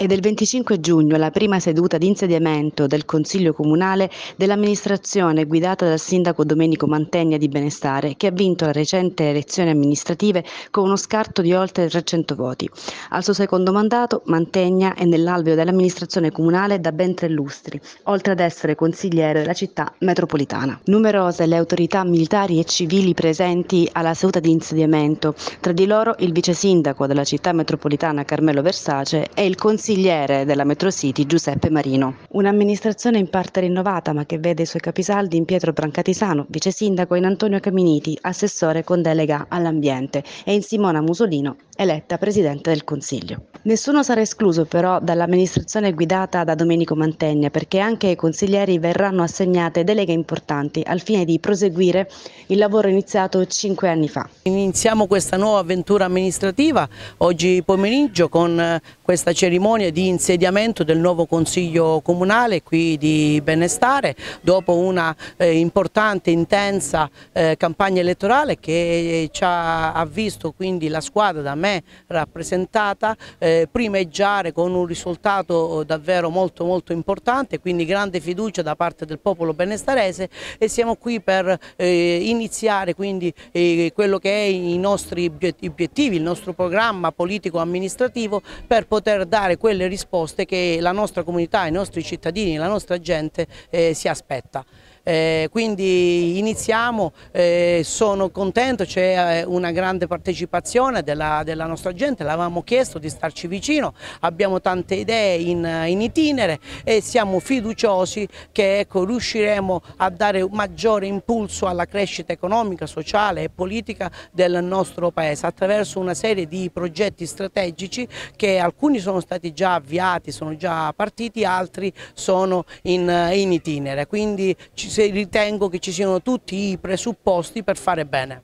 È del 25 giugno la prima seduta di insediamento del Consiglio Comunale dell'amministrazione guidata dal sindaco Domenico Mantegna di Benestare, che ha vinto le recenti elezioni amministrative con uno scarto di oltre 300 voti. Al suo secondo mandato Mantegna è nell'alveo dell'amministrazione comunale da ben tre lustri, oltre ad essere consigliere della città metropolitana. Numerose le autorità militari e civili presenti alla seduta di insediamento, tra di loro il vice sindaco della città metropolitana Carmelo Versace e il consigliere consigliere della Metro City Giuseppe Marino. Un'amministrazione in parte rinnovata ma che vede i suoi capisaldi in Pietro Brancatisano, vice sindaco, in Antonio Caminiti, assessore con delega all'ambiente, e in Simona Musolino, eletta presidente del Consiglio. Nessuno sarà escluso però dall'amministrazione guidata da Domenico Mantegna perché anche ai consiglieri verranno assegnate deleghe importanti al fine di proseguire il lavoro iniziato cinque anni fa. Iniziamo questa nuova avventura amministrativa oggi pomeriggio con eh, questa cerimonia di insediamento del nuovo Consiglio Comunale qui di Benestare dopo una eh, importante, intensa eh, campagna elettorale che ci ha, ha, visto quindi la squadra da me rappresentata eh, primeggiare con un risultato davvero molto molto importante, quindi grande fiducia da parte del popolo benestarese e siamo qui per eh, iniziare quindi eh, quello che è i nostri obiettivi, il nostro programma politico amministrativo per poter dare quelle risposte che la nostra comunità, i nostri cittadini, la nostra gente eh, si aspetta. Eh, quindi iniziamo, eh, sono contento, c'è eh, una grande partecipazione della, della nostra gente, l'avevamo chiesto di starci vicino, abbiamo tante idee in, in itinere e siamo fiduciosi che ecco, riusciremo a dare maggiore impulso alla crescita economica, sociale e politica del nostro Paese attraverso una serie di progetti strategici che alcuni sono stati già avviati, sono già partiti, altri sono in, in itinere. Quindi ci ritengo che ci siano tutti i presupposti per fare bene.